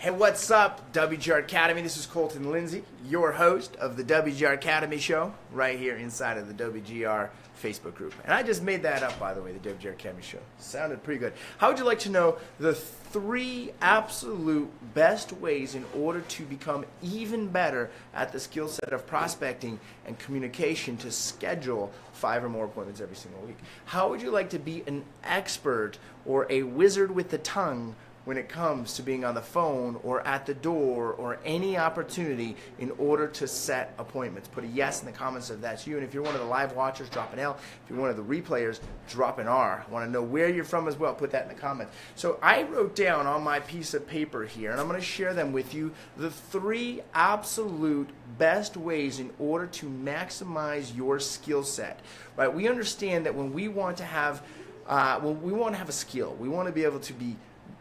Hey, what's up, WGR Academy? This is Colton Lindsay, your host of the WGR Academy show, right here inside of the WGR Facebook group. And I just made that up, by the way, the WGR Academy show. Sounded pretty good. How would you like to know the three absolute best ways in order to become even better at the skill set of prospecting and communication to schedule five or more appointments every single week? How would you like to be an expert or a wizard with the tongue? When it comes to being on the phone or at the door or any opportunity in order to set appointments. Put a yes in the comments if that's you. And if you're one of the live watchers, drop an L. If you're one of the replayers, drop an R. I want to know where you're from as well. Put that in the comments. So I wrote down on my piece of paper here, and I'm going to share them with you, the three absolute best ways in order to maximize your skill set. Right? We understand that when we want to have uh, well, we want to have a skill. We want to be able to be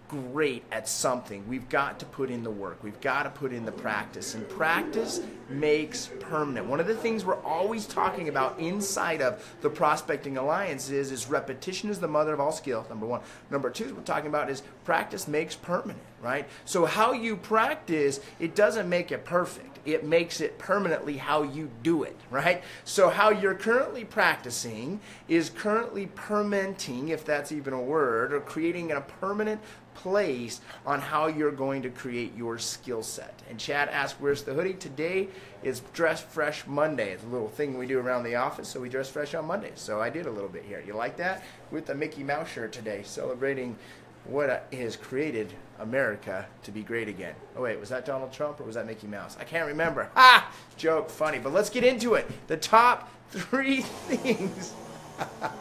great at something, we've got to put in the work. We've got to put in the practice. And practice makes permanent. One of the things we're always talking about inside of the Prospecting Alliance is, is repetition is the mother of all skill, number one. Number two, we're talking about is practice makes permanent, right? So how you practice, it doesn't make it perfect it makes it permanently how you do it, right? So, how you're currently practicing is currently permanenting, if that's even a word, or creating a permanent place on how you're going to create your skill set. And Chad asked, Where's the hoodie? Today is Dress Fresh Monday. It's a little thing we do around the office, so we dress fresh on Mondays. So, I did a little bit here. You like that? With the Mickey Mouse shirt today, celebrating what has created America to be great again. Oh wait, was that Donald Trump or was that Mickey Mouse? I can't remember. Ah, joke, funny. But let's get into it. The top three things.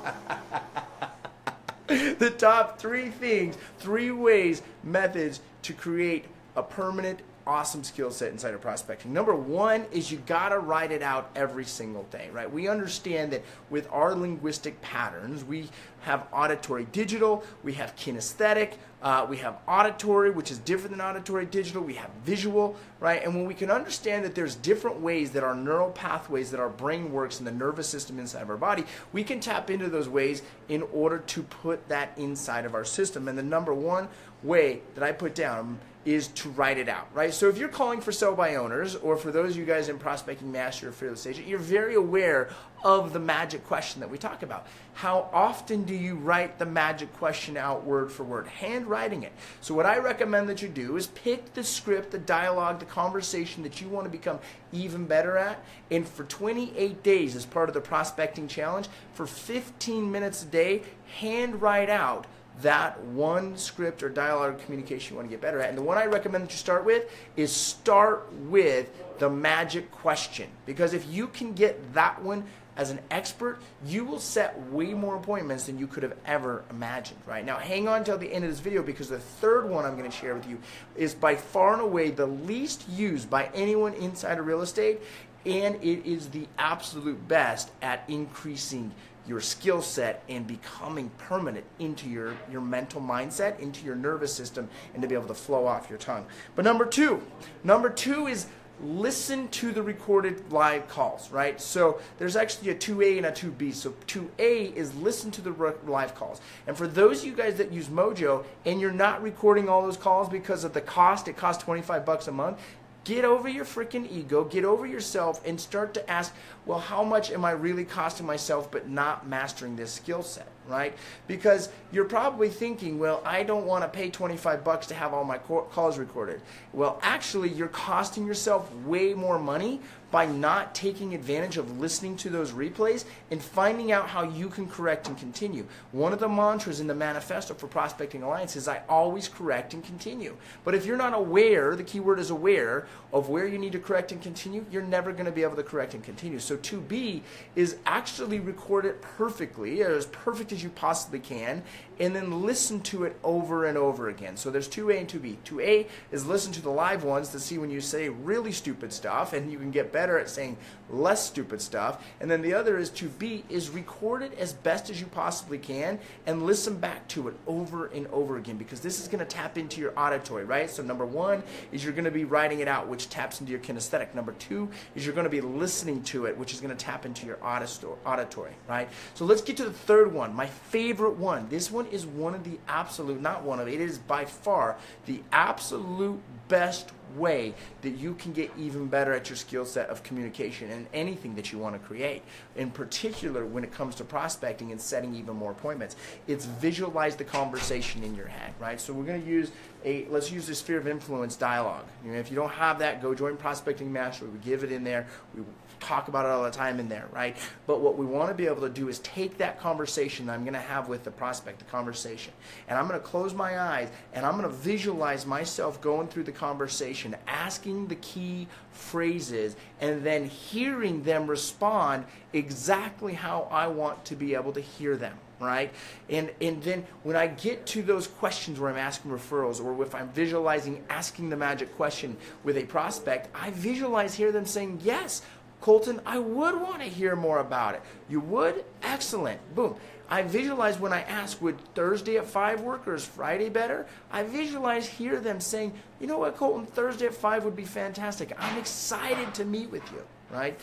the top three things, three ways, methods to create a permanent awesome skill set inside of prospecting. Number one is you gotta write it out every single day, right? We understand that with our linguistic patterns, we have auditory digital, we have kinesthetic, uh, we have auditory, which is different than auditory digital, we have visual, right? And when we can understand that there's different ways that our neural pathways that our brain works in the nervous system inside of our body, we can tap into those ways in order to put that inside of our system. And the number one way that I put down is to write it out, right? So if you're calling for sell by owners, or for those of you guys in prospecting master or fearless agent, you're very aware of the magic question that we talk about. How often do you write the magic question out word for word? Handwriting it. So what I recommend that you do is pick the script, the dialogue, the conversation that you want to become even better at, and for 28 days as part of the prospecting challenge, for 15 minutes a day, handwrite out that one script or dialogue communication you want to get better at. And the one I recommend that you start with is start with the magic question. Because if you can get that one as an expert, you will set way more appointments than you could have ever imagined, right? Now, hang on till the end of this video because the third one I'm going to share with you is by far and away the least used by anyone inside of real estate, and it is the absolute best at increasing your skill set and becoming permanent into your, your mental mindset, into your nervous system, and to be able to flow off your tongue. But number two, number two is listen to the recorded live calls, right? So there's actually a 2A and a 2B. So 2A is listen to the live calls. And for those of you guys that use Mojo and you're not recording all those calls because of the cost, it costs 25 bucks a month, Get over your freaking ego, get over yourself, and start to ask, well, how much am I really costing myself but not mastering this skill set, right? Because you're probably thinking, well, I don't want to pay 25 bucks to have all my calls recorded. Well, actually, you're costing yourself way more money by not taking advantage of listening to those replays and finding out how you can correct and continue. One of the mantras in the manifesto for Prospecting Alliance is I always correct and continue. But if you're not aware, the key word is aware, of where you need to correct and continue, you're never going to be able to correct and continue. So 2B is actually record it perfectly, as perfect as you possibly can, and then listen to it over and over again. So there's 2A and 2B. 2A is listen to the live ones to see when you say really stupid stuff, and you can get better at saying less stupid stuff. And then the other is 2B is record it as best as you possibly can and listen back to it over and over again because this is going to tap into your auditory, right? So number one is you're going to be writing it out, which taps into your kinesthetic. Number two is you're going to be listening to it, which is going to tap into your auditory, right? So let's get to the third one, my favorite one. This one is one of the absolute, not one of, it is by far the absolute best way that you can get even better at your skill set of communication and anything that you want to create. In particular, when it comes to prospecting and setting even more appointments, it's visualize the conversation in your head, right? So we're going to use a let's use the sphere of influence dialogue. You know, if you don't have that, go join Prospecting Mastery. We give it in there. We talk about it all the time in there, right? But what we want to be able to do is take that conversation that I'm going to have with the prospect, the conversation, and I'm going to close my eyes and I'm going to visualize myself going through the conversation, asking the key phrases, and then hearing them respond exactly how I want to be able to hear them right? And and then when I get to those questions where I'm asking referrals or if I'm visualizing asking the magic question with a prospect, I visualize hear them saying, "Yes, Colton, I would want to hear more about it. You would? Excellent. Boom. I visualize when I ask, would Thursday at 5 work or is Friday better? I visualize, hear them saying, you know what, Colton, Thursday at 5 would be fantastic. I'm excited to meet with you, right?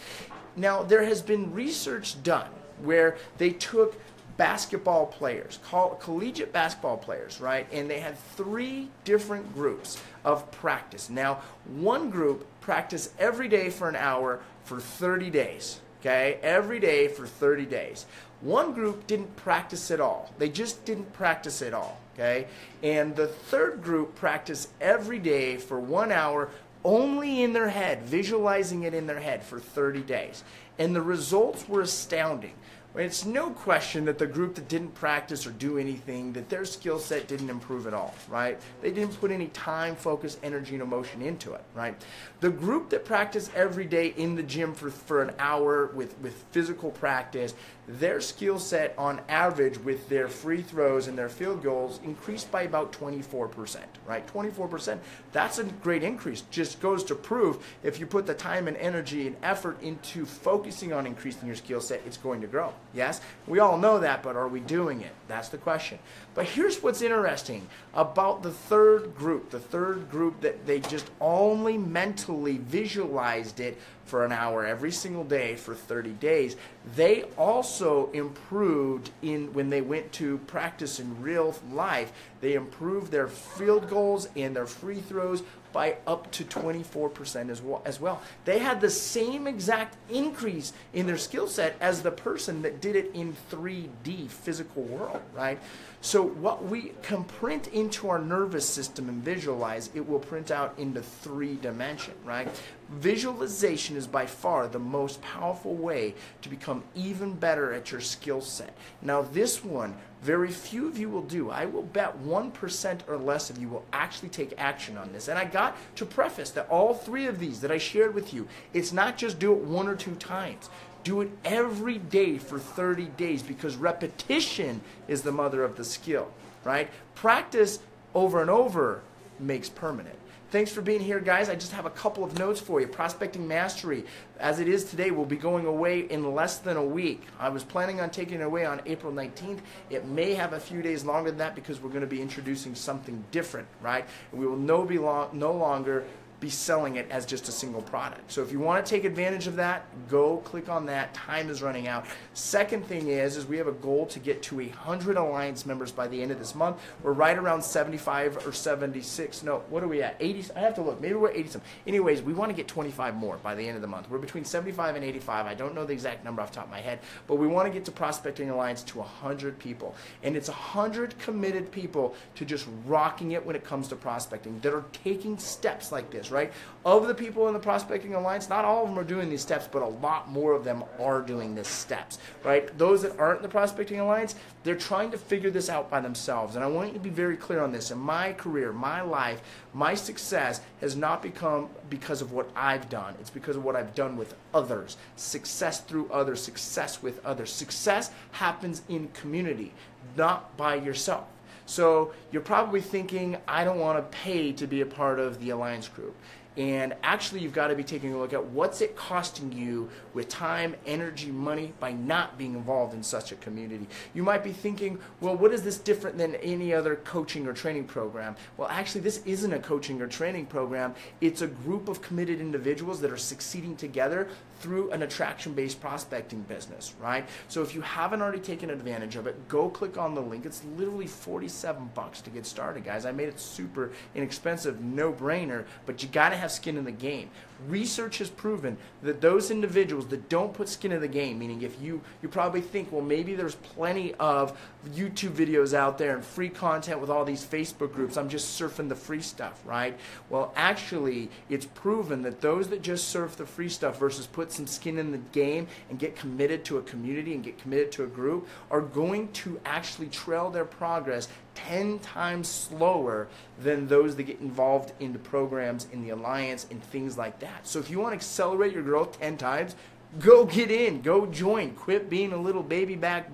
Now, there has been research done where they took basketball players, collegiate basketball players, right? And they had three different groups of practice. Now, one group practiced every day for an hour for 30 days. Okay, every day for 30 days. One group didn't practice at all. They just didn't practice at all. Okay, and the third group practiced every day for one hour only in their head, visualizing it in their head for 30 days. And the results were astounding. It's no question that the group that didn't practice or do anything, that their skill set didn't improve at all, right? They didn't put any time, focus, energy, and emotion into it, right? The group that practiced every day in the gym for, for an hour with, with physical practice, their skill set on average with their free throws and their field goals increased by about 24%, right? 24%, that's a great increase. Just goes to prove if you put the time and energy and effort into focusing on increasing your skill set, it's going to grow. Yes? We all know that, but are we doing it? That's the question. But here's what's interesting about the third group, the third group that they just only mentally visualized it for an hour every single day for 30 days. They also improved in when they went to practice in real life. They improved their field goals and their free throws by up to 24% as well, as well. They had the same exact increase in their skill set as the person that did it in 3D physical world, right? So what we can print into our nervous system and visualize, it will print out into three dimension, right? Visualization is by far the most powerful way to become even better at your skill set. Now this one, very few of you will do. I will bet 1% or less of you will actually take action on this. And I got to preface that all three of these that I shared with you, it's not just do it one or two times. Do it every day for 30 days because repetition is the mother of the skill, right? Practice over and over makes permanent. Thanks for being here, guys. I just have a couple of notes for you. Prospecting Mastery, as it is today, will be going away in less than a week. I was planning on taking it away on April 19th. It may have a few days longer than that because we're going to be introducing something different, right? We will no, be long, no longer be selling it as just a single product. So if you want to take advantage of that, go click on that. Time is running out. Second thing is, is we have a goal to get to 100 Alliance members by the end of this month. We're right around 75 or 76. No, what are we at? 80. I have to look. Maybe we're 80 some. Anyways, we want to get 25 more by the end of the month. We're between 75 and 85. I don't know the exact number off the top of my head, but we want to get to Prospecting Alliance to 100 people. And it's 100 committed people to just rocking it when it comes to prospecting that are taking steps like this, right? Of the people in the Prospecting Alliance, not all of them are doing these steps, but a lot more of them are doing these steps, right? Those that aren't in the Prospecting Alliance, they're trying to figure this out by themselves. And I want you to be very clear on this. In my career, my life, my success has not become because of what I've done. It's because of what I've done with others. Success through others, success with others. Success happens in community, not by yourself. So you're probably thinking, I don't want to pay to be a part of the Alliance group. And actually, you've got to be taking a look at what's it costing you with time, energy, money by not being involved in such a community. You might be thinking, well, what is this different than any other coaching or training program? Well, actually, this isn't a coaching or training program. It's a group of committed individuals that are succeeding together through an attraction based prospecting business, right? So if you haven't already taken advantage of it, go click on the link. It's literally 47 bucks to get started, guys. I made it super inexpensive, no brainer, but you got to have skin in the game. Research has proven that those individuals that don't put skin in the game, meaning if you you probably think, well, maybe there's plenty of YouTube videos out there and free content with all these Facebook groups. I'm just surfing the free stuff, right? Well, actually, it's proven that those that just surf the free stuff versus put some skin in the game and get committed to a community and get committed to a group are going to actually trail their progress 10 times slower than those that get involved in the programs in the alliance and things like that. So if you want to accelerate your growth 10 times, go get in, go join, quit being a little baby back.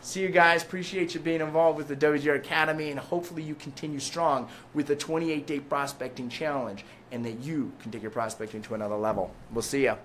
See you guys. Appreciate you being involved with the WGR Academy, and hopefully you continue strong with the 28 day prospecting challenge and that you can take your prospecting to another level. We'll see you.